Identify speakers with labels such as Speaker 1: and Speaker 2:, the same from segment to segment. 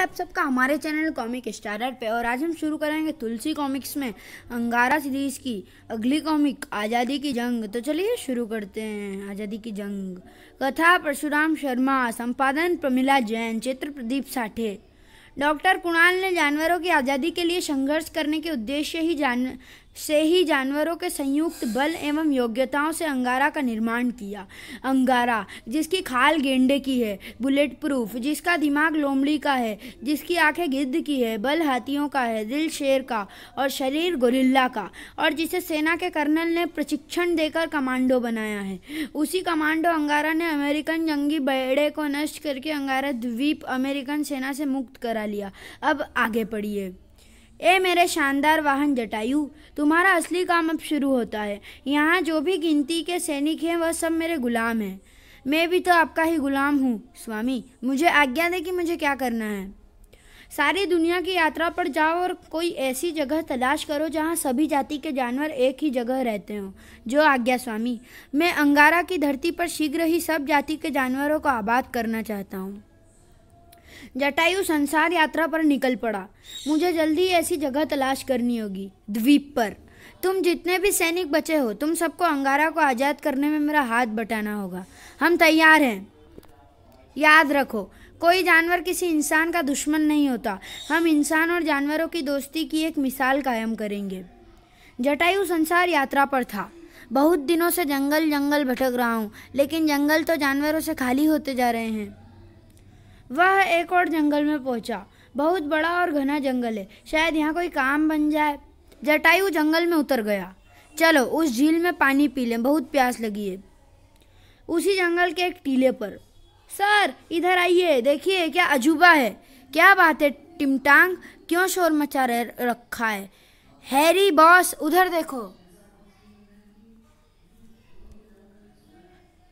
Speaker 1: है आप सबका हमारे चैनल कॉमिक स्टारर पे और आज हम शुरू करेंगे तुलसी कॉमिक्स में अंगारा सीरीज़ की अगली कॉमिक आज़ादी की जंग। तो चलिए शुरू करते हैं, आज़ादी की जंग। कथा, परशुराम शर्मा, संपादन, प्रमिला जैन, चित्र प्रदीप साठे। डॉक्टर कुणाल ने जानवरों की आज़ादी के लिए संघर्ष करने के उद्देश्य ही जान से ही जानवरों के संयुक्त बल एवं योग्यताओं से अंगारा का निर्माण किया। अंगारा, जिसकी खाल गेंडे की है, बुलेट प्रूफ, जिसका दिमाग लोमड़ी का है, जिसकी आँखें गिद्ध की है, बल हाथियों का है, दिल शेर का, और शरीर गोरिल्ला का, और जिसे सेना के कर्नल ने प्रशिक्षण देकर कमांडो बनाया है। उसी कमांडो अंगारा ने अमेरिकन जंगी बेड़े को नष्ट करके अंगारा द्वीप अमेरिकन सेना से मुक्त करा लिया। अब आगे पढ़िए। ए मेरे शानदार वाहन जटायु, तुम्हारा असली काम अब शुरू होता है। यहाँ जो भी गिनती के सैनिक हैं, वह सब मेरे गुलाम हैं। मैं भी तो आपका ही गुलाम हूँ, स्वामी। मुझे आज्ञा दे कि मुझे क्या करना है। सारी दुनिया की यात्रा पर जाओ और कोई ऐसी जगह तलाश करो जहाँ सभी जाति के जानवर एक ही जगह रहते हों। जो आज्ञा, स्वामी। मैं अंगारा की धरती पर शीघ्र ही सब जाति के जानवरों को आबाद करना चाहता हूँ। जटायु संसार यात्रा पर निकल पड़ा। मुझे जल्दी ऐसी जगह तलाश करनी होगी, द्वीप पर। तुम जितने भी सैनिक बचे हो, तुम सबको अंगारा को आज़ाद करने में मेरा हाथ बटाना होगा। हम तैयार हैं। याद रखो, कोई जानवर किसी इंसान का दुश्मन नहीं होता। हम इंसान और जानवरों की दोस्ती की एक मिसाल कायम करेंगे। जटायु संसार यात्रा पर था। बहुत दिनों से जंगल जंगल भटक रहा हूँ, लेकिन जंगल तो जानवरों से खाली होते जा रहे हैं। वह एक और जंगल में पहुँचा। बहुत बड़ा और घना जंगल है। शायद यहाँ कोई काम बन जाए। जटायु जंगल में उतर गया। चलो, उस झील में पानी पी लें। बहुत प्यास लगी है। उसी जंगल के एक टीले पर। सर, इधर आइए। देखिए, क्या अजूबा है। क्या बात है, टिमटांग। क्यों शोर मचा रखा है? हैरी बॉस, उधर देखो।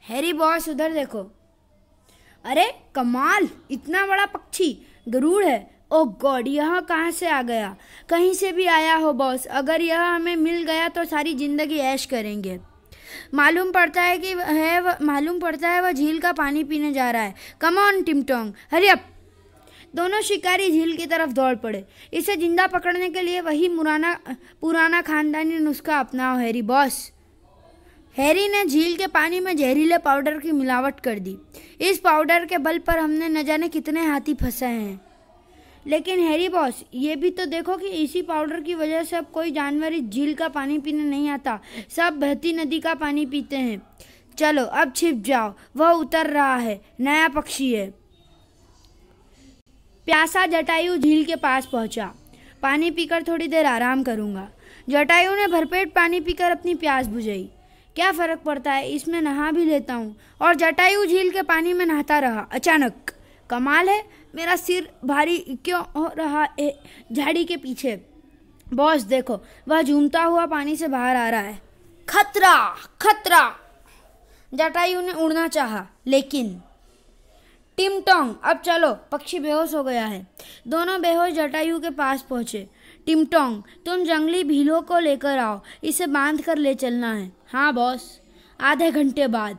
Speaker 1: हैरी बॉस, उधर देखो। अरे कमाल, इतना बड़ा पक्षी, गरुड़ है। ओह गॉड, यह कहाँ से आ गया? कहीं से भी आया हो, बॉस। अगर यह हमें मिल गया तो सारी ज़िंदगी ऐश करेंगे। मालूम पड़ता है कि है मालूम पड़ता है वह झील का पानी पीने जा रहा है। कम ऑन टिमटोंग हरी अप दोनों शिकारी झील की तरफ़ दौड़ पड़े। इसे ज़िंदा पकड़ने के लिए वही मुराना, पुराना खानदानी नुस्खा अपनाओ, हैरी, बॉस। हैरी ने झील के पानी में जहरीले पाउडर की मिलावट कर दी। इस पाउडर के बल पर हमने न जाने कितने हाथी फंसे हैं। लेकिन हैरी बॉस, ये भी तो देखो कि इसी पाउडर की वजह से अब कोई जानवर इस झील का पानी पीने नहीं आता। सब बहती नदी का पानी पीते हैं। चलो, अब छिप जाओ। वह उतर रहा है। नया पक्षी है। प्यासा जटायु झील के पास पहुँचा। पानी पीकर थोड़ी देर आराम करूँगा। जटायु ने भरपेट पानी पीकर अपनी प्यास बुझाई। क्या फ़र्क पड़ता है? इसमें नहा भी लेता हूँ। और जटायु झील के पानी में नहाता रहा। अचानक। कमाल है। मेरा सिर भारी क्यों हो रहा है? झाड़ी के पीछे। बॉस, देखो। वह झूमता हुआ पानी से बाहर आ रहा है। खतरा! खतरा! जटायु ने उड़ना चाहा, लेकिन टिमटोंग, अब चलो, पक्षी बेहोश हो गया है। दोनों बेहोश जटायु के पास पहुँचे। टिमटोंग तुम जंगली भीलों को लेकर आओ, इसे बाँध कर ले चलना है। हाँ बॉस। आधे घंटे बाद।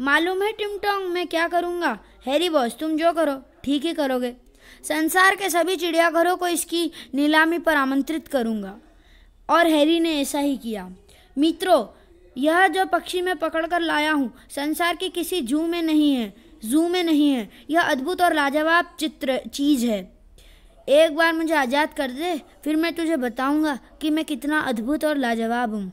Speaker 1: मालूम है टिमटोंग मैं क्या करूँगा? हैरी बॉस, तुम जो करो, ठीक ही करोगे। संसार के सभी चिड़ियाघरों को इसकी नीलामी पर आमंत्रित करूँगा। और हैरी ने ऐसा ही किया। मित्रों, यह जो पक्षी मैं पकड़ कर लाया हूँ, संसार के किसी जू में नहीं है। जू में नहीं है। यह अद्भुत और लाजवाब चित्र, चीज़ है। एक बार मुझे आज़ाद कर दे, फिर मैं तुझे बताऊँगा कि मैं कितना अद्भुत और लाजवाब हूँ।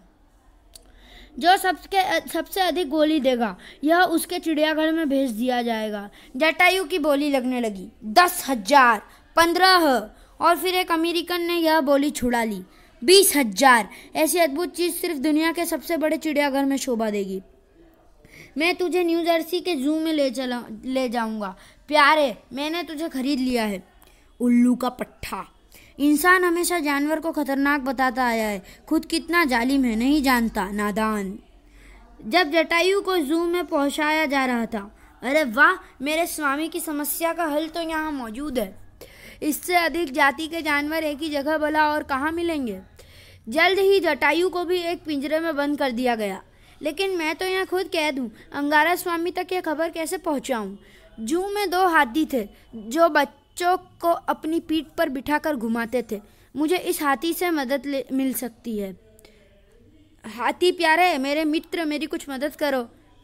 Speaker 1: जो सबके, सबसे अधिक गोली देगा, यह उसके चिड़ियाघर में भेज दिया जाएगा। जटायु की बोली लगने लगी। दस हज़ार, पंद्रह, और फिर एक अमेरिकन ने यह बोली छुड़ा ली। बीस हज़ार, ऐसी अद्भुत चीज़ सिर्फ़ दुनिया के सबसे बड़े चिड़ियाघर में शोभा देगी। मैं तुझे न्यू जर्सी के जू में ले चला, ले जाऊँगा। प्यारे, मैंने तुझे खरीद लिया है। उल्लू का पट्टा इंसान हमेशा जानवर को खतरनाक बताता आया है। खुद कितना जालिम है, नहीं जानता। नादान। जब जटायु को जू में पहुँचाया जा रहा था, अरे वाह, मेरे स्वामी की समस्या का हल तो यहाँ मौजूद है। इससे अधिक जाति के जानवर एक ही जगह भला और कहाँ मिलेंगे? जल्द ही जटायु को भी एक पिंजरे में बंद कर दिया गया। लेकिन मैं तो यहाँ खुद कैद हूँ। अंगारा स्वामी तक यह खबर कैसे पहुँचाऊँ? जू में दो हाथी थे, जो बच बच्चों को अपनी पीठ पर बिठाकर घुमाते थे। मुझे इस हाथी से मदद मिल सकती है। हाथी प्यारे, मेरे मित्र, मेरी कुछ मदद करो।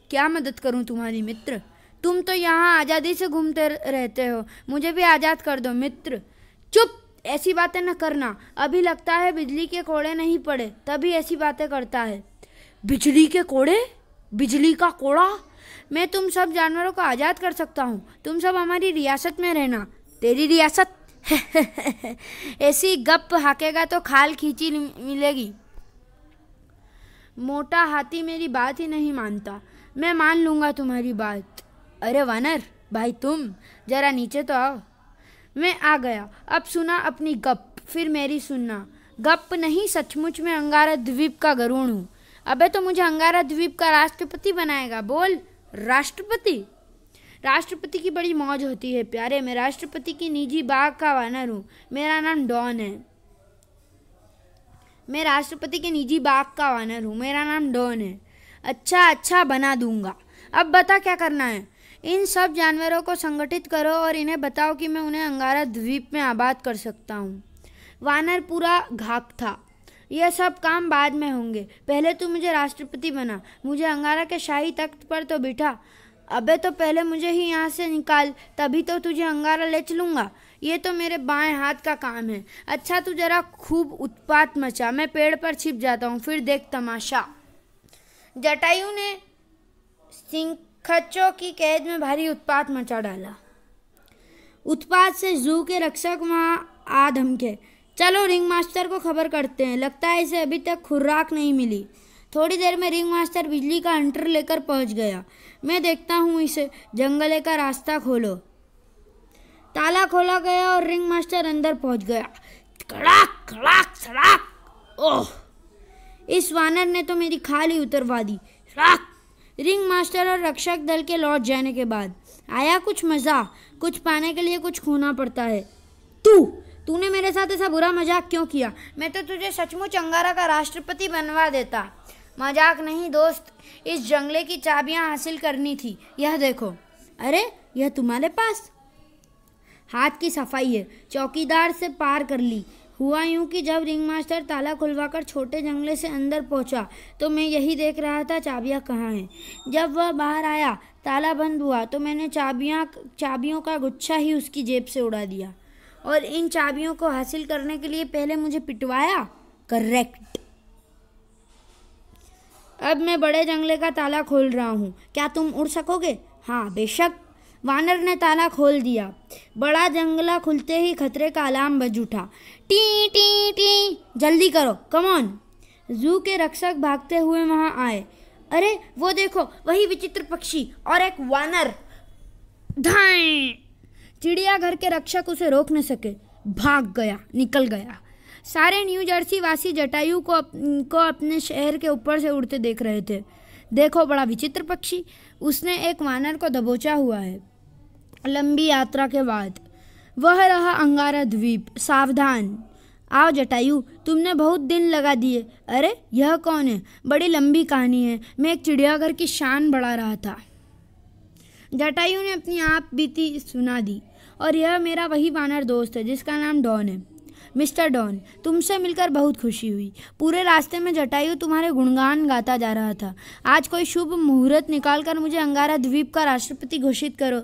Speaker 1: क्या मदद करूँ तुम्हारी मित्र? तुम तो यहाँ आज़ादी से घूमते रहते हो। मुझे भी आज़ाद कर दो, मित्र। चुप! ऐसी बातें न करना। अभी लगता है बिजली के कोड़े नहीं पड़े, तभी ऐसी बातें करता है। बिजली के कोड़े? बिजली का कोड़ा? मैं तुम सब जानवरों को आज़ाद कर सकता हूँ। तुम सब हमारी रियासत में रहना। तेरी रियासत। ऐसी गप हाकेगा तो खाल खींची मिलेगी। मोटा हाथी मेरी बात ही नहीं मानता। मैं मान लूँगा तुम्हारी बात। अरे वानर, भाई तुम, जरा नीचे तो आओ। मैं आ गया। अब सुना अपनी गप फिर मेरी सुनना। गप नहीं, सचमुच में अंगारा द्वीप का गरुण हूँ। अबे तो मुझे अंगारा द्वीप का राष्ट्रपति बनाएगा, बोल। राष्ट्रपति? राष्ट्रपति की बड़ी मौज होती है, प्यारे। मैं राष्ट्रपति की निजी बाग का वानर हूँ। मेरा नाम डॉन है। मैं राष्ट्रपति के निजी बाग का वानर हूँ। मेरा नाम डॉन है। अच्छा अच्छा बना दूँगा। अब बता क्या करना है? इन सब जानवरों को संगठित करो और इन्हें बताओ कि मैं उन्हें अंगारा द्वीप में आबाद कर सकता हूँ। वानर पूरा घाक था। यह सब काम बाद में होंगे। पहले तू मुझे राष्ट्रपति बना। मुझे अंगारा के शाही तख्त पर तो बिठा। अबे तो पहले मुझे ही यहाँ से निकाल, तभी तो तुझे अंगारा ले चलूँगा ये तो मेरे बाएँ हाथ का काम है। अच्छा तू जरा खूब उत्पात मचा। मैं पेड़ पर छिप जाता हूँ, फिर देख तमाशा। जटायु ने सिंखचों की कैद में भारी उत्पात मचा डाला। उत्पात से जू के रक्षक वहाँ आ धमके। चलो रिंग मास्टर को खबर करते हैं। लगता है इसे अभी तक खुराक नहीं मिली। थोड़ी देर में रिंग मास्टर बिजली का अंटर लेकर पहुँच गया। मैं देखता हूँ इसे जंगले का रास्ता खोलो। ताला खोला गया और रिंग मास्टर अंदर पहुँच गया। कड़ाक कड़ाक सड़ाक। ओह। इस वानर ने तो मेरी खाली उतरवा दी सड़ाक। रिंग मास्टर और रक्षक दल के लौट जाने के बाद आया कुछ मज़ा, कुछ पाने के लिए कुछ खोना पड़ता है। तू, तूने मेरे साथ ऐसा बुरा मज़ाक क्यों किया? मैं तो तुझे सचमुच अंगारा का राष्ट्रपति बनवा देता। मज़ाक नहीं दोस्त, इस जंगले की चाबियाँ हासिल करनी थी। यह देखो। अरे, यह तुम्हारे पास? हाथ की सफ़ाई है, चौकीदार से पार कर ली। हुआ यूँ कि जब रिंग मास्टर ताला खुलवाकर छोटे जंगले से अंदर पहुँचा तो मैं यही देख रहा था चाबियाँ कहाँ हैं। जब वह बाहर आया, ताला बंद हुआ तो मैंने चाबियाँ, चाबियों का गुच्छा ही उसकी जेब से उड़ा दिया। और इन चाबियों को हासिल करने के लिए पहले मुझे पिटवाया? करेक्ट। अब मैं बड़े जंगले का ताला खोल रहा हूँ। क्या तुम उड़ सकोगे? हाँ बेशक। वानर ने ताला खोल दिया। बड़ा जंगला खुलते ही खतरे का अलार्म बज उठा। टी टी टी, जल्दी करो कमॉन जू के रक्षक भागते हुए वहाँ आए। अरे, वो देखो, वही विचित्र पक्षी और एक वानर। धाए। चिड़ियाघर के रक्षक उसे रोक न सके। भाग गया, निकल गया। सारे न्यू जर्सी वासी जटायु को अप, को अपने शहर के ऊपर से उड़ते देख रहे थे। देखो बड़ा विचित्र पक्षी। उसने एक वानर को दबोचा हुआ है। लंबी यात्रा के बाद। वह रहा अंगारा द्वीप। सावधान। आओ जटायु तुमने बहुत दिन लगा दिए। अरे यह कौन है? बड़ी लंबी कहानी है। मैं एक चिड़ियाघर की शान बढ़ा रहा था। जटायु ने अपनी आप बीती सुना दी। और यह मेरा वही वानर दोस्त है जिसका नाम डॉन है। मिस्टर डॉन, तुमसे मिलकर बहुत खुशी हुई। पूरे रास्ते में जटायु तुम्हारे गुणगान गाता जा रहा था। आज कोई शुभ मुहूर्त निकालकर मुझे अंगारा द्वीप का राष्ट्रपति घोषित करो।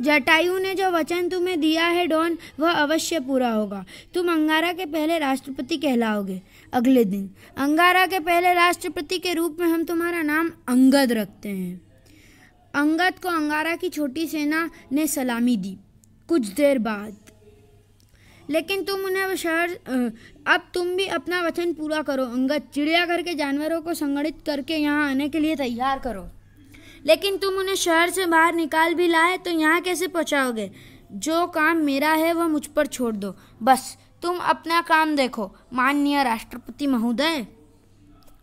Speaker 1: जटायु ने जो वचन तुम्हें दिया है डॉन, वह अवश्य पूरा होगा। तुम अंगारा के पहले राष्ट्रपति कहलाओगे। अगले दिन, अंगारा के पहले राष्ट्रपति के रूप में हम तुम्हारा नाम अंगद रखते हैं। अंगद को अंगारा की छोटी सेना ने सलामी दी। कुछ देर बाद लेकिन तुम उन्हें शहर अब तुम भी अपना वचन पूरा करो, अंगद चिड़ियाघर के जानवरों को संगठित करके यहाँ आने के लिए तैयार करो। लेकिन तुम उन्हें शहर से बाहर निकाल भी लाए तो यहाँ कैसे पहुँचाओगे? जो काम मेरा है, वह मुझ पर छोड़ दो। बस, तुम अपना काम देखो, माननीय राष्ट्रपति महोदय।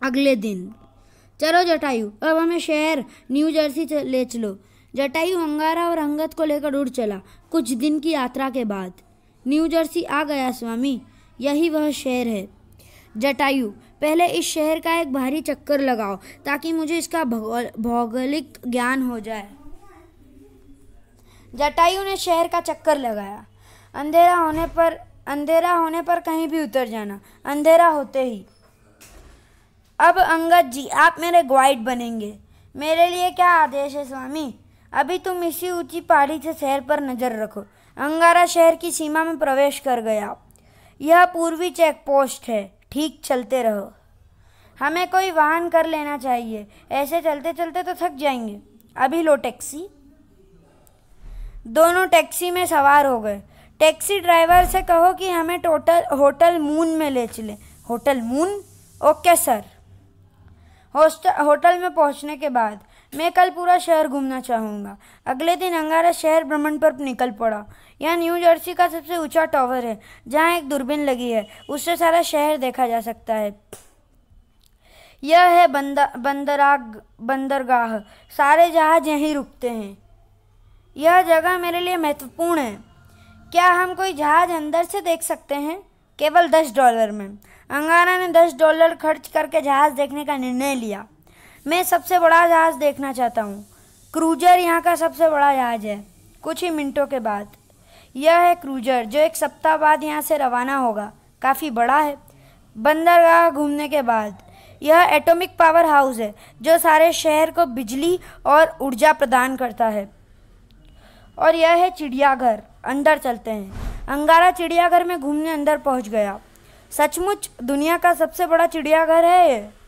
Speaker 1: अगले दिन। चलो जटायु, अब हमें शहर, न्यू जर्सी ले चलो। जटायु अंगारा और अंगद को लेकर उड़ चला, कुछ दिन की यात्रा के बाद। न्यू जर्सी आ गया स्वामी। यही वह शहर है। जटायु, पहले इस शहर का एक भारी चक्कर लगाओ, ताकि मुझे इसका भौगोलिक ज्ञान हो जाए। जटायु ने शहर का चक्कर लगाया। अंधेरा होने पर अंधेरा होने पर कहीं भी उतर जाना, अंधेरा होते ही। अब अंगद जी, आप मेरे ग्वाइड बनेंगे। मेरे लिए क्या आदेश है स्वामी? अभी तुम इसी ऊँची पहाड़ी से शहर पर नज़र रखो। अंगारा शहर की सीमा में प्रवेश कर गया। यह पूर्वी चेक पोस्ट है। ठीक चलते रहो। हमें कोई वाहन कर लेना चाहिए। ऐसे चलते चलते तो थक जाएँगे। अभी लो टैक्सी। दोनों टैक्सी में सवार हो गए। टैक्सी ड्राइवर से कहो कि हमें टोटल, होटल मून में ले चले। Hotel Moon? Okay, sir. Host, hotel में पहुँचने के बाद। मैं कल पूरा शहर घूमना चाहूँगा। अगले दिन अंगारा शहर भ्रमण पर निकल पड़ा। यह न्यू जर्सी का सबसे ऊँचा टावर है, जहाँ एक दूरबीन लगी है। उससे सारा शहर देखा जा सकता है। यह है बंदर बंदराग, बंदरगाह। सारे जहाज़ यहीं रुकते हैं। यह जगह मेरे लिए महत्वपूर्ण है। क्या हम कोई जहाज़ अंदर से देख सकते हैं? केवल दस डॉलर में। अंगारा ने दस डॉलर खर्च करके जहाज़ देखने का निर्णय लिया। मैं सबसे बड़ा जहाज़ देखना चाहता हूँ। क्रूजर यहाँ का सबसे बड़ा जहाज़ है। कुछ ही मिनटों के बाद। यह है क्रूजर, जो एक सप्ताह बाद यहाँ से रवाना होगा। काफ़ी बड़ा है। बंदरगाह घूमने के बाद। यह एटॉमिक पावर हाउस है, जो सारे शहर को बिजली और ऊर्जा प्रदान करता है। और यह है चिड़ियाघर, अंदर चलते हैं। अंगारा चिड़ियाघर में घूमने अंदर पहुँच गया। सचमुच दुनिया का सबसे बड़ा चिड़ियाघर है ये।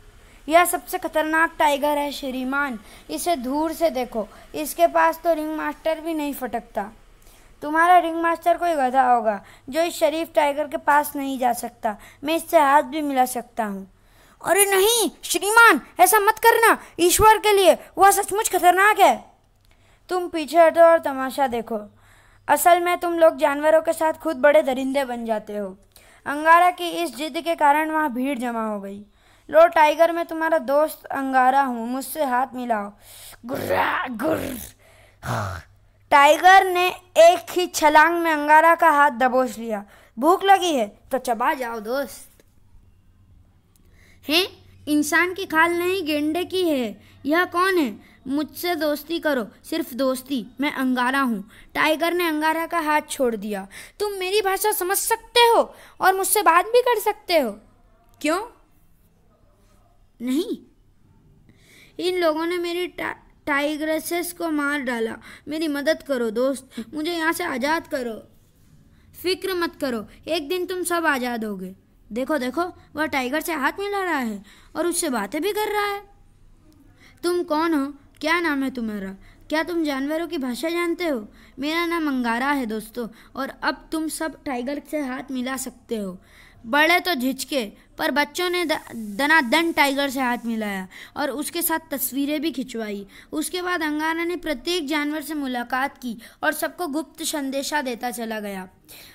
Speaker 1: यह सबसे खतरनाक टाइगर है, श्रीमान। इसे दूर से देखो। इसके पास तो रिंग मास्टर भी नहीं फटकता। तुम्हारा रिंग मास्टर कोई गधा होगा, जो इस शरीफ टाइगर के पास नहीं जा सकता। मैं इससे हाथ भी मिला सकता हूँ। अरे नहीं, श्रीमान, ऐसा मत करना। ईश्वर के लिए वह सचमुच खतरनाक है। तुम पीछे हटो और तमाशा देखो। असल में तुम लोग जानवरों के साथ खुद बड़े दरिंदे बन जाते हो। अंगारा की इस जिद के कारण वहाँ भीड़ जमा हो गई। लो टाइगर, मैं तुम्हारा दोस्त अंगारा हूँ, मुझसे हाथ मिलाओ। गुर्रा गुर टाइगर ने एक ही छलांग में अंगारा का हाथ दबोच लिया। भूख लगी है तो चबा जाओ दोस्त। हैं? इंसान की खाल नहीं, गेंडे की है। यह कौन है? मुझसे दोस्ती करो, सिर्फ़ दोस्ती। मैं अंगारा हूँ। टाइगर ने अंगारा का हाथ छोड़ दिया। तुम मेरी भाषा समझ सकते हो और मुझसे बात भी कर सकते हो। क्यों? नहीं। इन लोगों ने मेरी टा, टाइग्रेसेस को मार डाला। मेरी मदद करो दोस्त। मुझे यहाँ से आज़ाद करो। फ़िक्र मत करो। एक दिन तुम सब आज़ाद होगे। देखो देखो वह टाइगर से हाथ मिला रहा है और उससे बातें भी कर रहा है। तुम कौन हो? क्या नाम है तुम्हारा? क्या तुम जानवरों की भाषा जानते हो? मेरा नाम अंगारा है दोस्तों और अब तुम सब टाइगर से हाथ मिला सकते हो। बड़े तो झिझके, पर बच्चों ने दनादन टाइगर से हाथ मिलाया और उसके साथ तस्वीरें भी खिंचवाई। उसके बाद अंगारा ने प्रत्येक जानवर से मुलाकात की और सबको गुप्त संदेशा देता चला गया।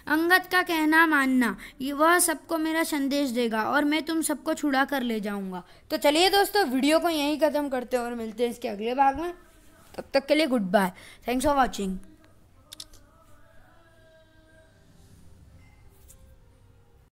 Speaker 1: अंगद का कहना मानना वह सबको मेरा संदेश देगा और मैं तुम सबको छुड़ा कर ले जाऊँगा। तो चलिए दोस्तों, वीडियो को यहीं ख़त्म करते हैं और मिलते हैं इसके अगले भाग में। तब तक के लिए good bye. Thanks for watching